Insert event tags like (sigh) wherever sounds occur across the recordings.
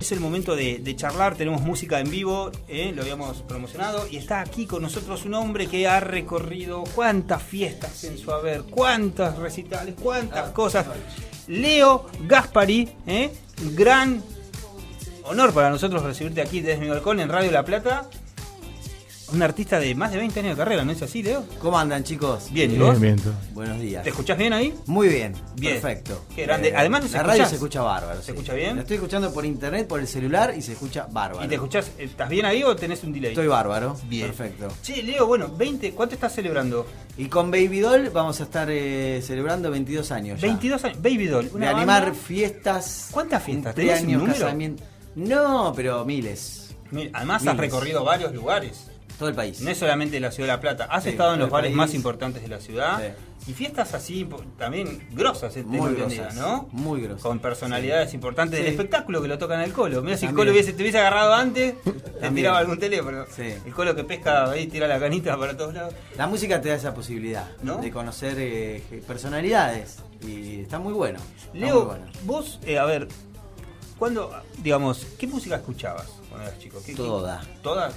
Es el momento de, de charlar, tenemos música en vivo, eh, lo habíamos promocionado, y está aquí con nosotros un hombre que ha recorrido cuántas fiestas en su haber, cuántas recitales, cuántas cosas. Leo Gaspari, eh, gran honor para nosotros recibirte aquí desde mi balcón en Radio La Plata. Un artista de más de 20 años de carrera, ¿no es así, Leo? ¿Cómo andan, chicos? Bien, ¿y vos? Bien, bien, todo. Buenos días. ¿Te escuchás bien ahí? Muy bien, Bien. perfecto. Eh, Qué grande. Además, ¿nos la radio se escucha bárbaro. ¿Se escucha bien? La estoy escuchando por internet, por el celular y se escucha bárbaro. ¿Y te escuchás? ¿Estás bien ahí o tenés un delay? Estoy bárbaro. Bien. Perfecto. Che, Leo, bueno, 20, ¿cuánto estás celebrando? Y con Baby Doll vamos a estar eh, celebrando 22 años. ya. 22 años. Baby Doll. De una animar banda- fiestas. ¿Cuántas fiestas? ¿Tenés un Cumpleaños, número? casamientos. No, pero miles. Además has recorrido varios lugares. Todo el país. No es solamente la ciudad de La Plata. Has Sí, estado en los bares país. más importantes de la ciudad. Sí. Y fiestas así también grosas, eh, Muy grosas, ¿no? muy grosas. Con personalidades importantes del espectáculo que lo tocan el colo. Mira, si el colo hubiese, te hubiese agarrado antes, te (laughs) tiraba algún teléfono. El colo que pesca ahí tira la canita para todos lados. La música te da esa posibilidad ¿No? de conocer eh, personalidades. Y está muy bueno. está muy Leo, bueno. vos, eh, a ver, ¿cuándo, digamos, qué música escuchabas cuando eras chico? ¿Qué- Toda. ¿Toda?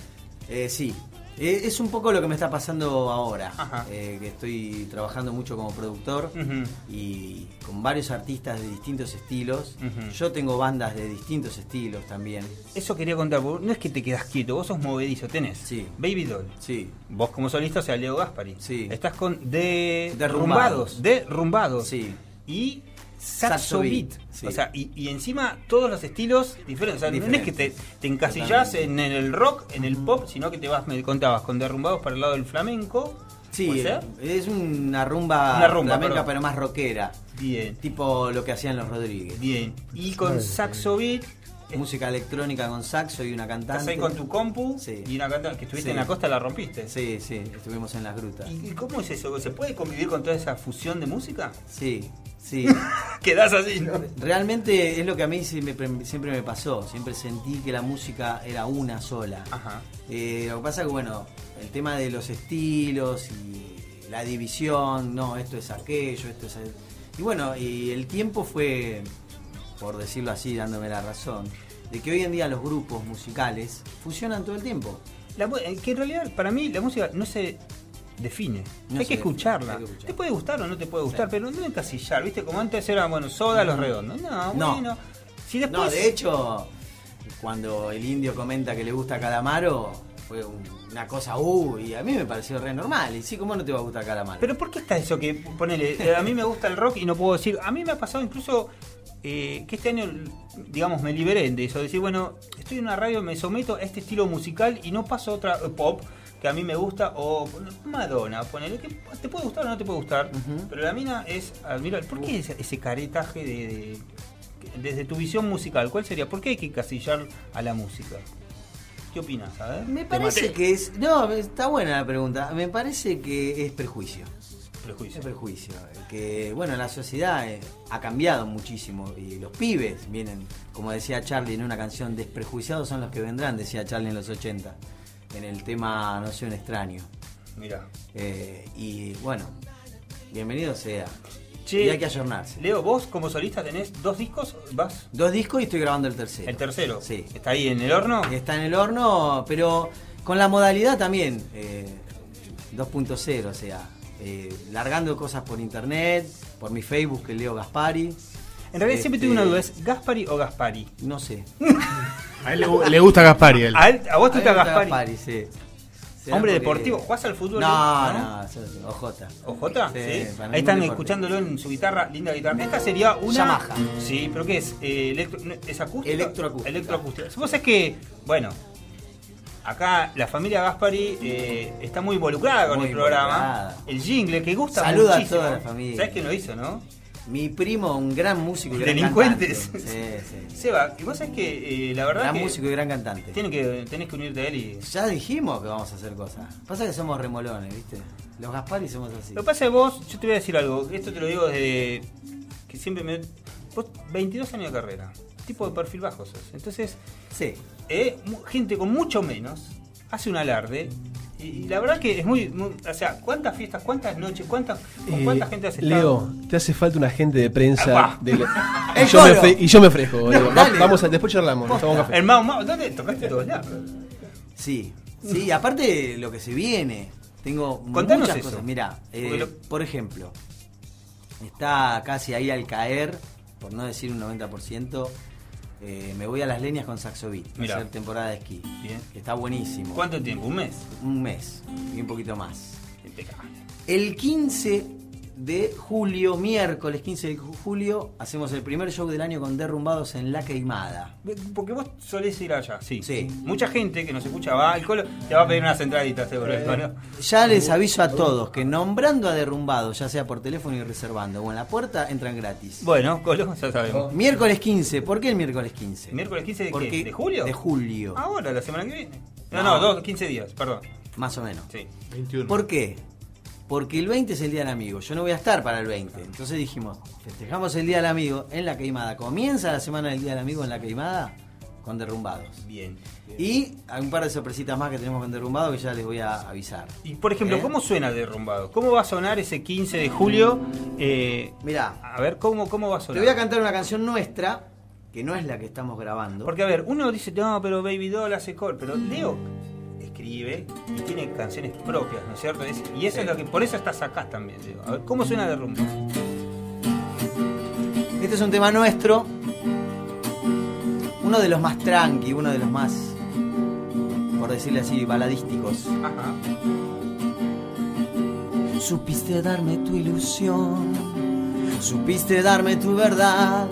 Eh, sí, Eh, es un poco lo que me está pasando ahora, eh, que estoy trabajando mucho como productor y con varios artistas de distintos estilos. Yo tengo bandas de distintos estilos también. Eso quería contar, no es que te quedas quieto, vos sos movedizo, tenés Sí. Baby Doll. Sí, Vos como solista, o sea, Leo Gaspari. Sí. Estás con De Derrumbados. Derrumbados. sí. Y Saxo Beat. Sí. O sea, y, y encima todos los estilos diferentes. O sea, no es que te, Diferentes. te encasillás en el rock, en el pop, sino que te vas, me contabas, con Derrumbados para el lado del flamenco. Sí, ¿Puede ser? es una rumba, Una rumba, flamenca, pero más rockera. Bien, Tipo lo que hacían los Rodríguez. bien. Y con Saxo Beat, Música electrónica con saxo y una cantante. estás ahí con tu compu Sí. y una cantante que estuviste Sí. en la costa la rompiste. Sí, sí, estuvimos en las grutas. ¿Y cómo es eso? ¿Se puede convivir con toda esa fusión de música? Sí, sí. (laughs) Quedás así, ¿no? Realmente es lo que a mí siempre, me pasó. Siempre sentí que la música era una sola. Ajá. Eh, lo que pasa que, bueno, el tema de los estilos y la división, no, esto es aquello, esto es... Y bueno, y el tiempo fue, por decirlo así, dándome la razón, de que hoy en día los grupos musicales fusionan todo el tiempo. La eh, que en realidad para mí la música no se define. No hay que escucharla. hay que escuchar. Te puede gustar o no te puede gustar, Sí. pero no encasillar, ¿viste? Como antes era, bueno, soda los redondos. No, No. bueno. Si después. No, de hecho, cuando el indio comenta que le gusta Calamaro, fue un- una cosa, uh, y a mí me pareció re normal. Y sí, ¿cómo no te va a gustar Calamaro? Pero ¿por qué está eso que, ponele, eh, a mí me gusta el rock y no puedo decir, a mí me ha pasado incluso eh, que este año, digamos, me liberé de eso, decir, bueno, estoy en una radio, me someto a este estilo musical y no paso otra eh, pop que a mí me gusta, o Madonna, ponele, que te puede gustar o no te puede gustar, pero la mina es admirable. ¿Por qué ese, ese caretaje de, de- desde tu visión musical? ¿Cuál sería? ¿Por qué hay que encasillar a la música? ¿Qué opinas? A ver. Me parece que es. No, está buena la pregunta. Me parece que es prejuicio. Prejuicio. Es prejuicio. Que, bueno, la sociedad eh, ha cambiado muchísimo y los pibes vienen, como decía Charlie en una canción, desprejuiciados son los que vendrán, decía Charlie en los 80, en el tema No soy un extraño. Mira. Eh, y bueno, bienvenido sea. Che, y hay que ayornarse. Leo, vos como solista tenés dos discos, vas Dos discos y estoy grabando el tercero. el tercero. Sí. Está ahí en el horno. Está en el horno, pero con la modalidad también eh, 2.0, o sea, eh, largando cosas por internet, por mi Facebook, que leo Gaspari. En realidad siempre Este, tuve una duda, ¿es Gaspari o Gaspari? No sé. A él le, gu- le gusta Gaspari. él. A, él- a vos te gusta gusta Gaspari. sí. Sí, Hombre deportivo, ¿jugás al fútbol? No, no, sos- OJ. ¿OJ? Sí, Ahí están escuchándolo en su guitarra, linda guitarra. Esta sería una. Yamaha. Sí, pero ¿qué es? Eh, electro- no, ¿Es acústica? Electroacústica. Electroacústica. Vos es que, bueno, acá la familia Gaspari eh, está muy involucrada con Muy el programa. involucrada. El jingle que gusta Saluda a muchísimo. toda la familia. ¿Sabés quién lo hizo, no? Mi primo, un gran músico y gran Delincuentes. cantante. Sí, sí. Seba, y vos sabés que eh, la verdad Gran que músico y gran cantante. tiene que, tenés que unirte a él y... Ya dijimos que vamos a hacer cosas. Pasa que somos remolones, ¿viste? Los Gaspari somos así. Lo que pasa es que vos, yo te voy a decir algo, esto te lo digo desde que siempre me... Vos, 22 años de carrera, tipo de perfil bajo sos. Entonces, Sí. eh, gente con mucho menos hace un alarde Y, y la verdad que es muy, muy- O sea, ¿cuántas fiestas, cuántas noches, cuántas, con Eh, cuánta gente has estado? Leo, te hace falta un agente de prensa. De la- (laughs) y, yo me y yo me ofrezco. Dale. Vamos a, después charlamos, nos tomamos café. El Mau Mau, ¿dónde tocaste todos lados? Sí, sí, aparte lo que se viene. Tengo Contanos muchas eso. cosas. Mira, eh, lo- por ejemplo, está casi ahí al caer, por no decir un 90%. Eh, me voy a las leñas con Saxo Beat, a hacer temporada de esquí. Bien. Que está buenísimo. ¿Cuánto tiempo? ¿Un mes? Un mes y un poquito más. Impecable. El 15 de julio, miércoles 15 de julio, hacemos el primer show del año con Derrumbados en La Queimada. Porque vos solés ir allá, sí. Sí. Mucha gente que nos escucha va al colo, te va a pedir una centradita, seguro. ¿no? Ya les aviso a todos que nombrando a Derrumbados, ya sea por teléfono y reservando o en la puerta, entran gratis. Bueno, Colo, ya sabemos. Miércoles 15, ¿por qué el miércoles 15? ¿Miércoles 15 de Porque- qué? ¿De julio? De julio, Ahora, la semana que viene. No, No. no, dos, 15 días, perdón. más o menos. Sí. 21. ¿Por qué? Porque el 20 es el Día del Amigo. Yo no voy a estar para el 20. Entonces dijimos, festejamos el Día del Amigo en la queimada. Comienza la semana del Día del Amigo en la queimada con derrumbados. Bien. Y hay un par de sorpresitas más que tenemos con derrumbados que ya les voy a avisar. Y por ejemplo, ¿Eh? ¿cómo suena Derrumbado? ¿Cómo va a sonar ese 15 de julio? Eh, Mirá, a ver, ¿cómo, ¿cómo va a te sonar? voy a cantar una canción nuestra, que no es la que estamos grabando. Porque a ver, uno dice, no, pero Baby Doll hace call, pero Leo escribe y tiene canciones propias, ¿no es cierto? Es- y eso es lo que, por eso estás acá también, Leo. A ver, ¿cómo suena Derrumbado? Este es un tema nuestro. Uno de los más tranqui, uno de los más, por decirle así, baladísticos. Ajá. Supiste darme tu ilusión, supiste darme tu verdad.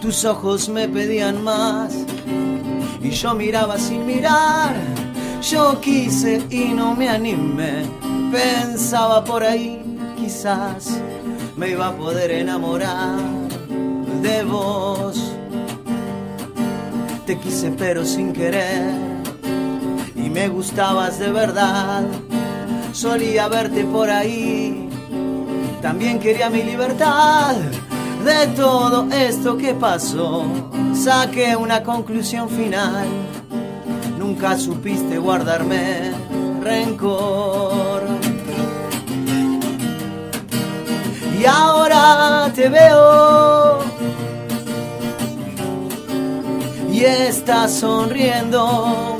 Tus ojos me pedían más y yo miraba sin mirar. Yo quise y no me animé. Pensaba por ahí, quizás me iba a poder enamorar de vos. Te quise pero sin querer y me gustabas de verdad. Solía verte por ahí, también quería mi libertad. De todo esto que pasó, saqué una conclusión final. Nunca supiste guardarme rencor. Y ahora te veo y estás sonriendo.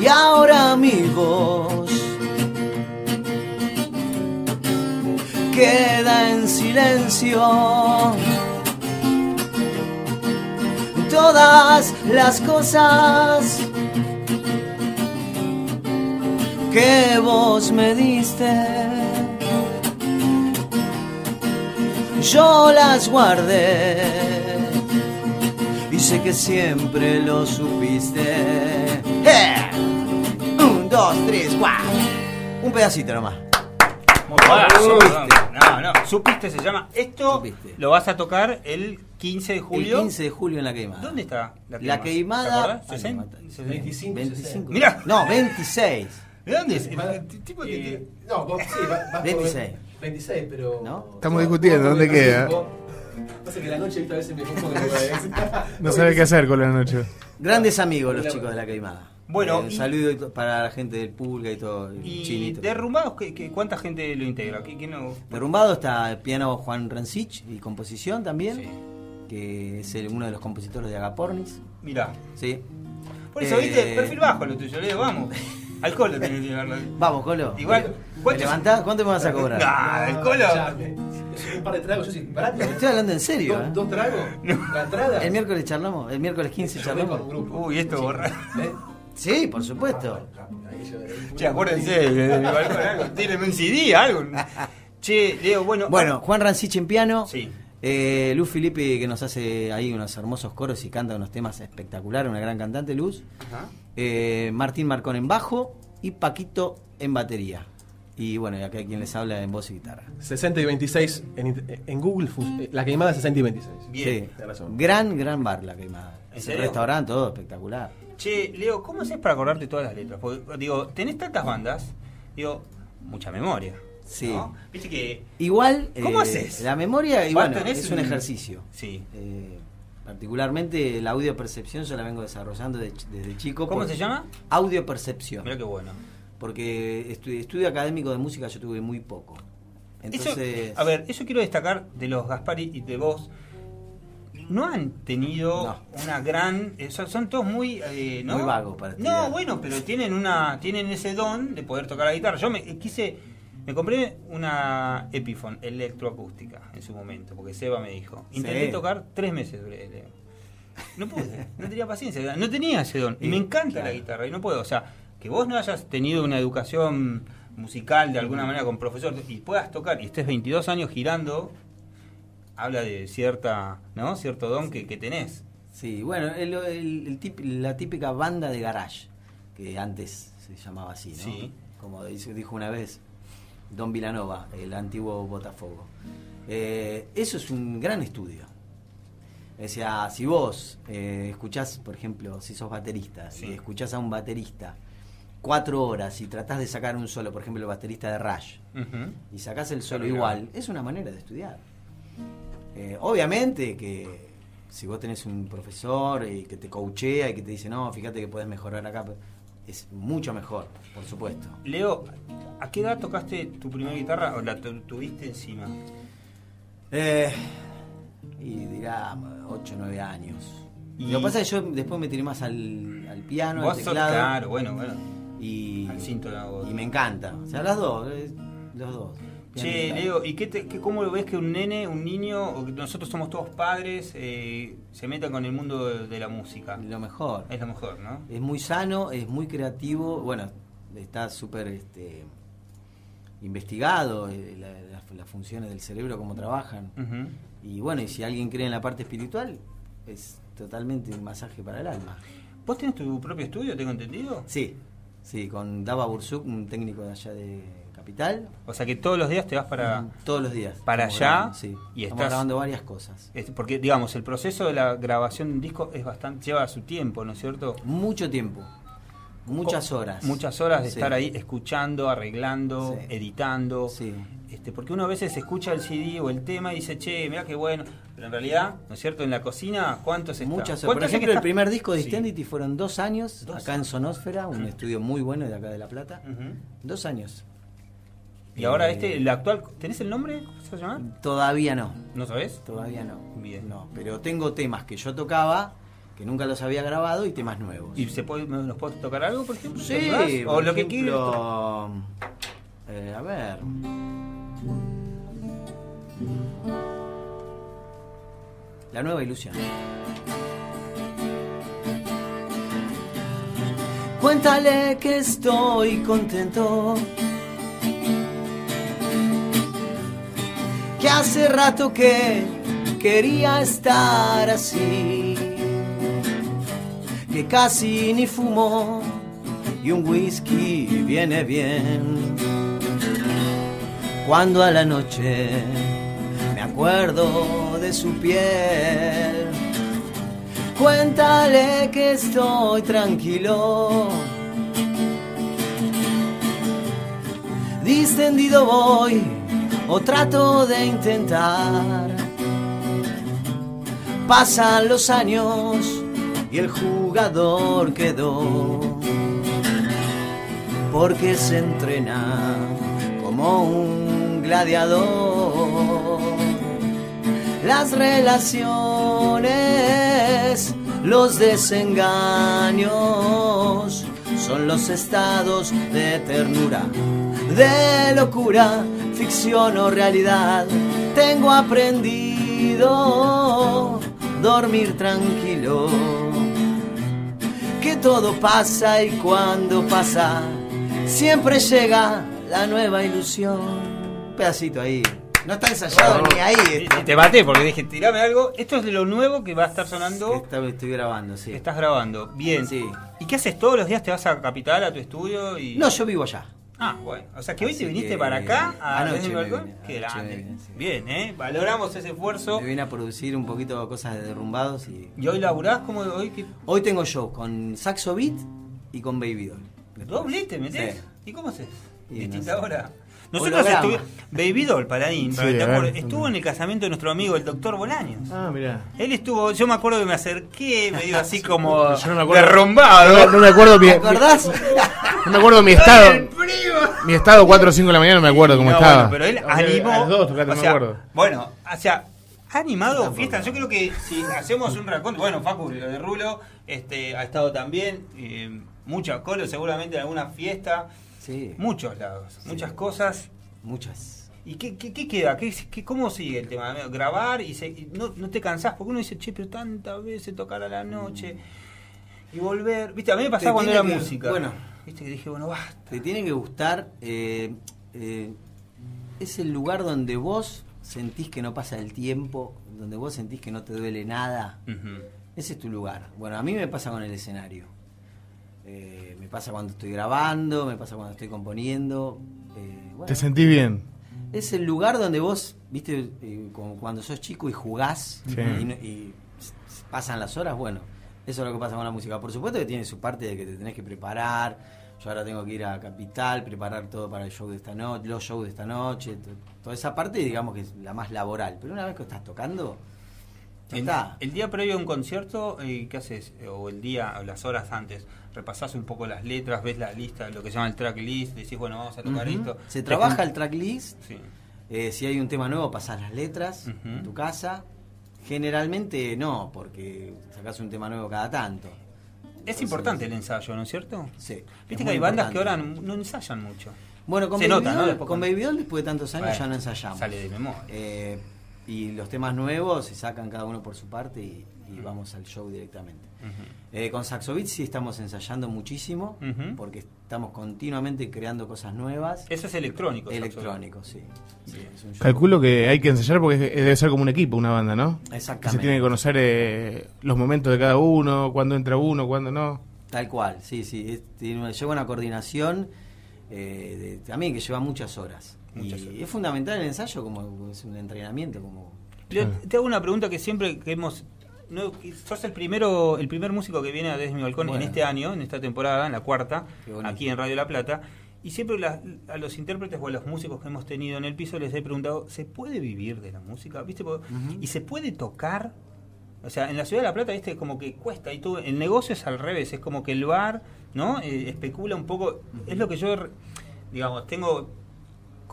Y ahora mi voz queda en silencio. Todas las cosas que vos me diste, yo las guardé y sé que siempre lo supiste. ¡Eh! Un, dos, tres, cuatro. Un pedacito nomás. Bien. supiste. No, no, supiste se llama. Esto Supiste. lo vas a tocar el 15 de julio. El 15 de julio en la queimada. ¿Dónde está La queimada. ¿Te me ¿60? mata. 25, 25. Mirá. No, 26. ¿De dónde es? El- el tipo que- Eh, no, vos, sí, va- vas por 26. 26, pero. ¿No? Estamos discutiendo, ¿dónde queda? Pasa que la noche a veces me confundo con la No sabe qué hacer con la noche. Grandes amigos los chicos de la queimada. Bueno, un y- saludo para la gente del Pulga y todo. Y Chinito. derrumbados, ¿qué, qué, cuánta gente lo integra? ¿Qué, qué no? Derrumbado está el piano Juan Rancich y composición también. Sí. Que es el- uno de los compositores de Agapornis. Mirá. Sí. Por eso, Eh, viste, perfil bajo lo tuyo, Leo, vamos. Al colo tenés que llevarlo. (laughs) Vamos, Colo. Igual, ¿Me ¿cuántos- levantás? ¿Cuánto me vas a cobrar? (laughs) Nah, el colo. Un par de tragos, yo sí, barato. Estoy hablando en serio. ¿Dos, ¿eh? dos tragos? ¿La entrada? El miércoles charlamos. El miércoles 15 Yo voy con un charlamos. grupo. Uy, esto borra. ¿Eh? Sí, por supuesto. Che, acuérdense, de mi balcón, algo, tírenme un CD, algo. Che, Leo, bueno. Bueno, Juan Rancich en piano. Sí. Eh, Luz Felipe que nos hace ahí unos hermosos coros y canta unos temas espectaculares, una gran cantante Luz. Ajá. Eh, Martín Marcón en bajo y Paquito en batería. Y bueno, y acá hay quien les habla en voz y guitarra. 60 y 26 en, int- en Google, eh, la queimada 60 y 26. Bien. Sí. razón. Gran, gran bar la queimada. ¿En Ese serio? restaurante, todo espectacular. Che, Leo, ¿cómo haces para acordarte todas las letras? Porque, digo, tenés tantas bandas, digo, mucha memoria. Sí. ¿no? Viste que. Igual, ¿Cómo eh, haces? La memoria, bueno, es un ejercicio. Sí. Eh, Particularmente la audiopercepción yo la vengo desarrollando de- desde chico. ¿Cómo se llama? Audiopercepción. Mira qué bueno. Porque estu- estudio académico de música yo tuve muy poco. Entonces, Eso, a ver, eso quiero destacar de los Gaspari y de vos. No han tenido No. una gran. eh, son, son todos muy. eh, ¿no? Muy vagos para No, estudiar. bueno, pero tienen una tienen ese don de poder tocar la guitarra. Yo me eh, quise. Me compré una Epiphone electroacústica en su momento, porque Seba me dijo. Intenté Sí. tocar tres meses. duré. No pude, no tenía paciencia, no tenía ese don. Y me encanta la guitarra y no puedo. O sea, que vos no hayas tenido una educación musical de alguna manera con profesor y puedas tocar y estés 22 años girando, habla de cierta, ¿no? Cierto don que, que tenés. Sí, bueno, el- el- el tip- la típica banda de garage, que antes se llamaba así, ¿no? Sí. Como dijo una vez Don Vilanova, el antiguo Botafogo. Eh, eso es un gran estudio. O sea, si vos eh, escuchás, por ejemplo, si sos baterista, Sí. y escuchás a un baterista cuatro horas y tratás de sacar un solo, por ejemplo, el baterista de Rush, Ujú. y sacás el solo igual, es una manera de estudiar. Eh, obviamente que si vos tenés un profesor y que te coachea y que te dice, no, fíjate que puedes mejorar acá, es mucho mejor, por supuesto. Leo, ¿a qué edad tocaste tu primera guitarra o la tu- tuviste encima? Eh, y dirá 8 o 9 años. Y- Lo que pasa es que yo después me tiré más al, al piano, al Vos sos, teclado. claro, bueno, bueno. y, Al cinto de la voz. y me encanta. O sea, las dos, eh, los dos. Che. Leo, ¿y qué, te- qué- cómo lo ves que un nene, un niño, o que nosotros somos todos padres, eh, se metan con el mundo de, de la música? Lo mejor. Es lo mejor, ¿no? Es muy sano, es muy creativo, bueno, está súper este, investigado eh, la- la- las funciones del cerebro, cómo trabajan. Y bueno, y si alguien cree en la parte espiritual, es totalmente un masaje para el alma. ¿Vos tenés tu propio estudio, tengo entendido? Sí, sí, con Dava Bursuk, un técnico de allá de Capital, O sea que todos los días te vas para... todos los días. para allá grabando, sí. y estamos estás- grabando varias cosas. es- Porque, digamos, el proceso de la grabación de un disco es bastante lleva su tiempo, ¿no es cierto? Mucho tiempo, muchas horas. Muchas horas de Sí. estar ahí escuchando, arreglando, Sí. editando. Sí. Este, porque uno a veces escucha el CD o el tema y dice, che, mira qué bueno. Pero en realidad, ¿no es cierto? En la cocina, ¿cuántos está? Muchas horas. Por ¿Cuántos ejemplo, el primer disco de Sí. Stendity fueron dos años, Dos acá en Sonósfera, un estudio muy bueno de acá de La Plata. Dos años. Y ahora Eh, este, el actual, ¿tenés el nombre? ¿Cómo se llama? Todavía no, ¿No sabés? todavía no. Bien. No, pero tengo temas que yo tocaba, que nunca los había grabado, y temas nuevos. ¿Y se puede, nos puedes tocar algo, por ejemplo? Sí, O lo que quieras. ejemplo, eh, a ver. La nueva ilusión. Cuéntale que estoy contento. Que hace rato que quería estar así. Que casi ni fumo y un whisky viene bien. Cuando a la noche me acuerdo de su piel. Cuéntale que estoy tranquilo. Distendido voy o trato de intentar. Pasan los años y el jugador quedó. Porque se entrena como un gladiador. Las relaciones, los desengaños son los estados de ternura, de locura, ficción o realidad. Tengo aprendido dormir tranquilo, que todo pasa y cuando pasa siempre llega la nueva ilusión. Un pedacito ahí. No está ensayado ni ahí. Y Te maté porque dije, tirame algo. Esto es de lo nuevo que va a estar sonando. Esta- estoy grabando, sí. estás grabando. Bien. Sí. ¿Y qué haces todos los días? ¿Te vas a Capital, a tu estudio? y No, yo vivo allá. Ah, bueno. O sea que hoy Así te viniste que para acá a anoche me vine, Qué grande. me vine, sí. Bien, ¿eh? Valoramos ese esfuerzo. Me vine a producir un poquito cosas de derrumbados y... ¿Y hoy laburás como hoy? ¿Qué? Hoy tengo show con Saxo Beat y con Baby Doll. Después. ¿Doble te metés? Sí. ¿Y cómo haces? Distinta no sé. hora. Nosotros estuvimos. Baby Doll, Paladín, Sí, ¿te a ver. estuvo en el casamiento de nuestro amigo el doctor Bolaños. Ah, mirá. Él estuvo, yo me acuerdo que me acerqué, me dio así (laughs) como Yo no me acuerdo. derrumbado. No, no me acuerdo mi, ¿Te acordás? no me acuerdo mi estado. Mi estado 4 o 5 de la mañana no me acuerdo cómo No, estaba. bueno, pero él animó. a las dos, tocaste, o no sea, me acuerdo. Bueno, o sea, ha animado fiestas. Yo creo que si hacemos un raconto, bueno, Facu, lo de Rulo, este, ha estado también, eh, mucha colo, seguramente en alguna fiesta, Sí, muchos lados, muchas cosas. muchas. ¿Y qué, qué, qué queda? ¿Qué, qué- ¿Cómo sigue el tema? Grabar y, se- y no, no te cansás, porque uno dice, che, pero tantas veces tocar a la noche y volver. Viste, a mí me pasaba cuando era que- música. bueno. Viste, que dije, bueno, basta. Te tiene que gustar. eh, eh, es el lugar donde vos sentís que no pasa el tiempo, donde vos sentís que no te duele nada. Ese es tu lugar. Bueno, a mí me pasa con el escenario. Eh, me pasa cuando estoy grabando, me pasa cuando estoy componiendo. eh, bueno, Te sentí bien. es el lugar donde vos, viste, eh, como cuando sos chico y jugás Sí. y, y pasan las horas, bueno, eso es lo que pasa con la música. Por supuesto que tiene su parte de que te tenés que preparar. Yo ahora tengo que ir a Capital, preparar todo para el show de esta noche, los shows de esta noche, to- toda esa parte, digamos que es la más laboral. Pero una vez que estás tocando, El, día previo a un concierto, eh, ¿qué haces? O el día, o las horas antes, repasás un poco las letras, ves la lista, lo que se llama el track list, decís, bueno, vamos a tocar esto. Se trabaja el tracklist. Sí. Eh, si hay un tema nuevo, pasás las letras en tu casa. Generalmente no, porque sacás un tema nuevo cada tanto. Es importante el ensayo, ¿no es cierto? Sí. Viste que hay bandas que ahora no, ensayan mucho. Bueno, con, se Baby, nota, con Baby Doll, después de tantos años, Bueno, ya no ensayamos. Sale de memoria. Eh, y los temas nuevos se sacan cada uno por su parte y, y vamos al show directamente. Ujú. Eh, con Saxovit sí estamos ensayando muchísimo, porque estamos continuamente creando cosas nuevas. Eso es electrónico. Electrónico, sí. Sí, es show. Calculo que hay que ensayar porque es- debe ser como un equipo, una banda, ¿no? Que se Exactamente. tiene que conocer eh, los momentos de cada uno, cuándo entra uno, cuándo no. Tal cual, sí, sí. es- tiene una- lleva una coordinación eh, de- también que lleva muchas horas. Muchas y es fundamental el ensayo como es un entrenamiento, como Leo, te hago una pregunta que siempre que hemos. No, sos el primero el primer músico que viene a Desde mi balcón Bueno. en este año, en esta temporada, en la cuarta, aquí en Radio La Plata. Y siempre la- a los intérpretes o a los músicos que hemos tenido en el piso les he preguntado, ¿se puede vivir de la música? ¿Viste? ¿Y se puede tocar? O sea, en la ciudad de La Plata, viste, como que cuesta y todo. El negocio es al revés, es como que el bar, ¿no? Eh, especula un poco. Es lo que yo, digamos, tengo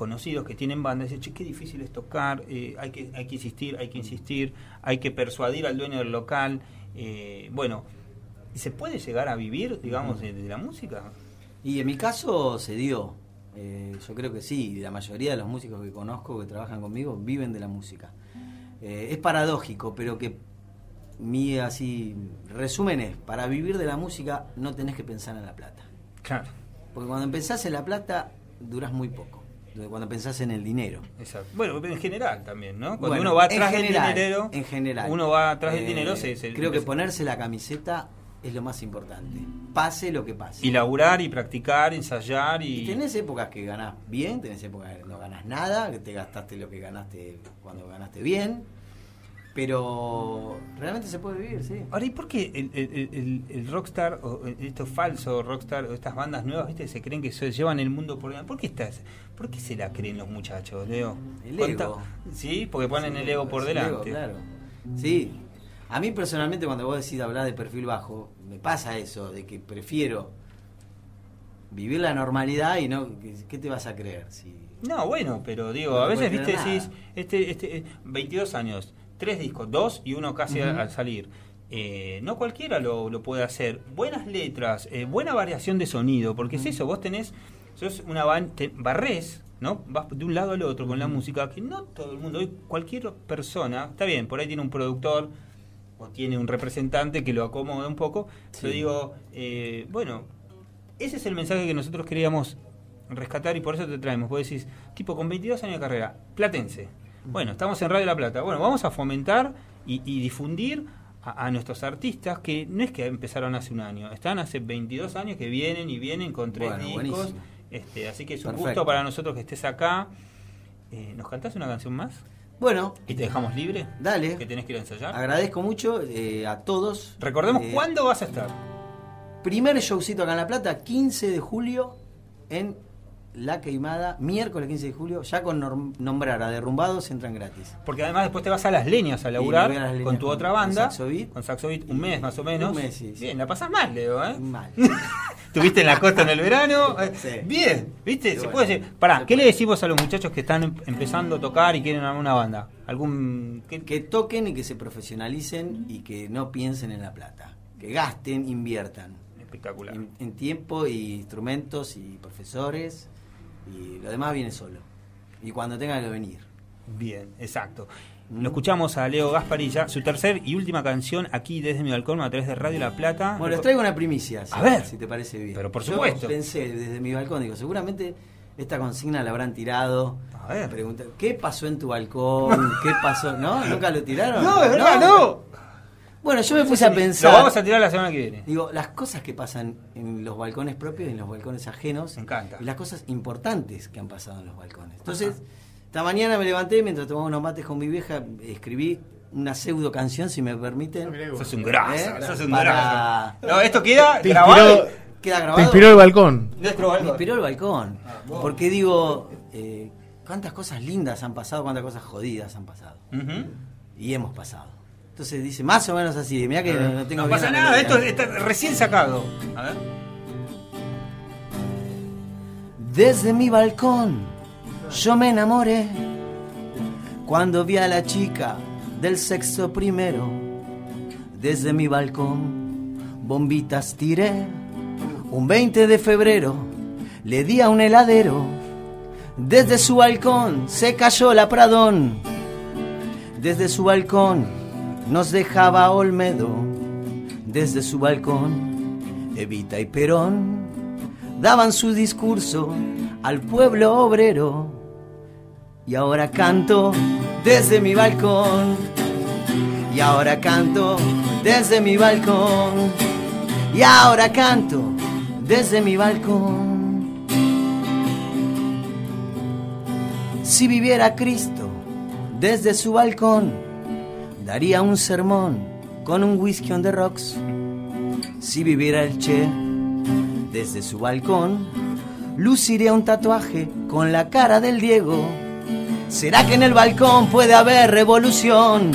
conocidos que tienen bandas y dicen, che, qué difícil es tocar, eh, hay, que, hay que insistir, hay que insistir, hay que persuadir al dueño del local. eh, bueno, ¿y ¿se puede llegar a vivir, digamos, de, de la música? Y en mi caso se dio. Eh, yo creo que sí. La mayoría de los músicos que conozco que trabajan conmigo viven de la música. Es paradójico, pero que mi así resumen es, para vivir de la música no tenés que pensar en la plata. Claro. Porque cuando pensás en la plata, duras muy poco. Cuando pensás en el dinero. Exacto. Bueno, en general también, ¿no? Cuando Bueno, uno va atrás del dinero, en general. uno va atrás del Eh, dinero, se, se- creo que se- ponerse la camiseta es lo más importante. Pase lo que pase. y laburar y practicar, ensayar y, Y tenés épocas que ganás bien, tenés épocas que no ganás nada, que te gastaste lo que ganaste cuando ganaste bien, pero realmente se puede vivir, sí. Ahora, ¿y por qué el, el- el- el rockstar, o eh, estos falsos rockstar, o estas bandas nuevas, viste, se creen que se llevan el mundo por delante? ¿Por qué, estás, ¿Por qué se la creen los muchachos, Leo? El ¿Cuánta- ego. Sí, porque ponen el ego por delante. ego, claro. Sí. A mí personalmente cuando vos decís hablar de perfil bajo, me pasa eso, de que prefiero vivir la normalidad y no, ¿qué, te vas a creer? Si, No, bueno, pero digo, No a veces, viste, decís, este, este, eh, 22 años, tres discos, dos y uno casi al- salir. Eh, no cualquiera lo, lo puede hacer. Buenas letras, eh, buena variación de sonido, porque es eso, vos tenés, sos una ban- te barrés, ¿no? Vas de un lado al otro con la música, que no todo el mundo, hoy cualquier persona, está bien, por ahí tiene un productor o tiene un representante que lo acomoda un poco, pero Sí. digo, eh, bueno, ese es el mensaje que nosotros queríamos rescatar y por eso te traemos. Vos decís, tipo, con 22 años de carrera, platense. Bueno, estamos en Radio La Plata. Bueno, vamos a fomentar y, y difundir a, a nuestros artistas que no es que empezaron hace un año, están hace 22 años que vienen y vienen con tres Bueno, discos. buenísimo. Este, así que es un Perfecto. gusto para nosotros que estés acá. Eh, ¿Nos cantás una canción más? Bueno, ¿Y te dejamos libre? dale. Que tenés que ir a ensayar. Agradezco mucho eh, a todos. Recordemos Eh, cuándo vas a estar. Primer showcito acá en La Plata, 15 de julio en La Queimada, miércoles 15 de julio, ya con nombrar a Derrumbados entran gratis. Porque además después te vas a las leñas a laburar Las con tu con- otra con banda. Con Saxo Beat, un mes más o menos. Un mes, sí, sí. Bien, la pasás mal, Leo, ¿eh? Mal. (laughs) Estuviste en la costa en el verano. eh, Sí. Bien, ¿viste? Se puede decir. Pará, ¿qué le puede. decimos a los muchachos que están em- empezando a tocar y quieren una banda? ¿Algún. Que toquen y que se profesionalicen y que no piensen en la plata. Que gasten, inviertan. Espectacular. En, en tiempo y instrumentos y profesores. Y lo demás viene solo. Y cuando tenga que venir. Bien, exacto. Lo escuchamos a Leo Gasparilla, su tercer y última canción aquí desde mi balcón a través de Radio La Plata. Bueno, les traigo una primicia, si, A ver. si te parece bien. Pero por Yo supuesto. pensé desde mi balcón, digo, seguramente esta consigna la habrán tirado. A ver. Pregunta, ¿qué pasó en tu balcón? ¿Qué pasó? ¿No? ¿Nunca lo tiraron? No, es verdad, no. Bueno, yo me puse a Lo pensar. vamos a tirar la semana que viene. Digo, las cosas que pasan en los balcones propios y en los balcones ajenos. Me encanta. Y las cosas importantes que han pasado en los balcones. Entonces, esta mañana me levanté mientras tomaba unos mates con mi vieja, escribí una pseudo canción, si me permiten. Sos un grasa, ¿Eh? sos un Para- grasa. No, esto queda Te grabado. inspiró, Queda grabado. te inspiró el balcón. Nuestro Me balcón. inspiró el balcón. Ah. Porque digo, eh, cuántas cosas lindas han pasado, cuántas cosas jodidas han pasado. Y hemos pasado. Entonces dice, más o menos así. Mirá que no tengo No bien pasa la nada, esto está recién sacado. A ver. Desde mi balcón yo me enamoré cuando vi a la chica del sexo primero. Desde mi balcón bombitas tiré. Un 20 de febrero le di a un heladero. Desde su balcón se cayó la Pradón. Desde su balcón nos dejaba Olmedo. Desde su balcón Evita y Perón daban su discurso al pueblo obrero. Y ahora canto desde mi balcón. Y ahora canto desde mi balcón. Y ahora canto desde mi balcón. Si viviera Cristo desde su balcón, daría un sermón con un whisky on the rocks. Si viviera el Che desde su balcón, luciría un tatuaje con la cara del Diego. ¿Será que en el balcón puede haber revolución?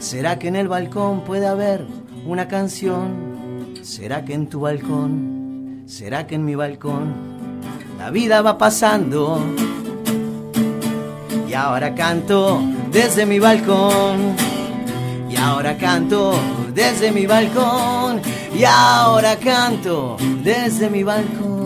¿Será que en el balcón puede haber una canción? ¿Será que en tu balcón? ¿Será que en mi balcón? La vida va pasando. Y ahora canto desde mi balcón. Y ahora canto desde mi balcón. Y ahora canto desde mi balcón.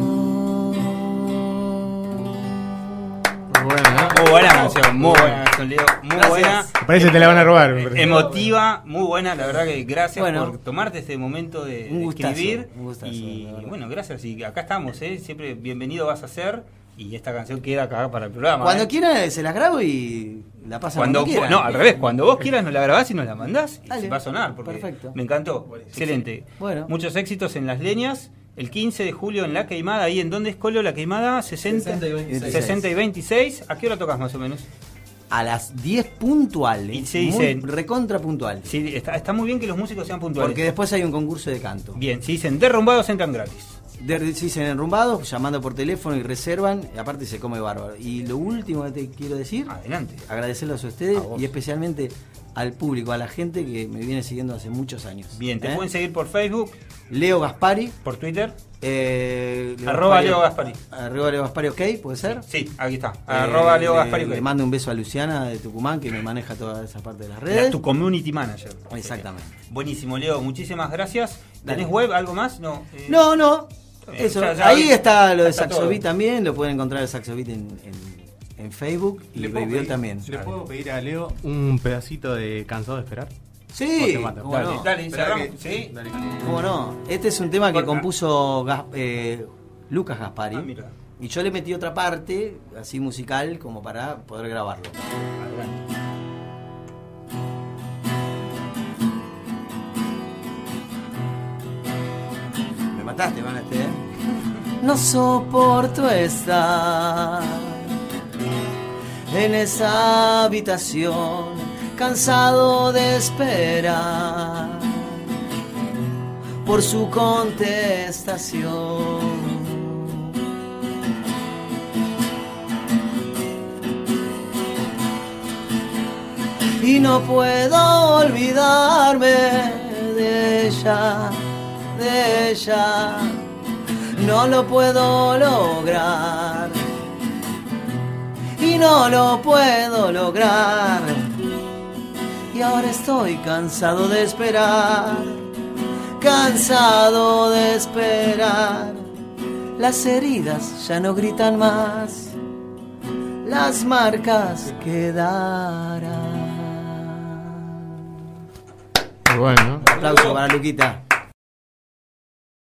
Bueno, ¿no? Muy buena canción, muy buena canción, Leo. Muy Gracias. buena. Parece que te la van a robar. parece. Emotiva, muy buena, la verdad que gracias Bueno. por tomarte este momento de, Un de gustazo, escribir. un gustazo, y bueno, gracias. Y acá estamos, ¿eh? siempre bienvenido vas a ser. Y esta canción queda acá para el programa. Cuando ¿eh? quieran se las grabo y la pasan Cuando, cuando quieran. no, al revés, cuando vos (laughs) quieras nos la grabás y nos la mandás y Dale. se va a sonar. Porque Perfecto. Me encantó, excelente. Bueno. Muchos éxitos en Las Leñas. El 15 de julio en La Queimada, ahí en dónde es Colo La Queimada, 60, 60 y 26. 60 y 26. ¿A qué hora tocas más o menos? A las 10 puntuales. Y se muy dicen- recontra puntual. Sí, está, está muy bien que los músicos sean puntuales. Porque después hay un concurso de canto. Bien, si dicen derrumbados entran gratis. De, si dicen enrumbados, llamando por teléfono y reservan, y aparte se come bárbaro. Y lo último que te quiero decir, Adelante. agradecerlos a ustedes A y especialmente al público, a la gente que me viene siguiendo hace muchos años. Bien, te ¿Eh? pueden seguir por Facebook, Leo Gaspari. por Twitter. eh, Arroba Leo Gaspari. Arroba Leo Gaspari, ok, ¿puede ser? Sí, aquí está. Eh, Arroba Leo le- Gaspari. Le mando un beso a Luciana de Tucumán que me maneja toda esa parte de las La- redes. tu community manager. Exactamente. Buenísimo, Leo. Muchísimas gracias. ¿Tenés Dale. web? ¿Algo más? No. No, no. Bien, Eso. ya- ya Ahí está lo de Saxobit también. Lo pueden encontrar el Saxobit en, en, en Facebook y ¿Le puedo Babyol pedir- también. ¿Le puedo pedir a Leo un pedacito de Cansado de Esperar? Sí, cómo Dale, no. dale, Esperá cerramos. que- Sí. dale. ¿Cómo no? Este es un tema que compuso Gas- eh, Lucas Gaspari. Ah, mira. y yo le metí otra parte, así musical, como para poder grabarlo. Adelante. No soporto estar en esa habitación, cansado de esperar por su contestación. Y no puedo olvidarme de ella de ella. No lo puedo lograr y no lo puedo lograr. Y ahora estoy cansado de esperar, cansado de esperar. Las heridas ya no gritan más, las marcas quedarán. Muy bueno. Aplauso para Luquita.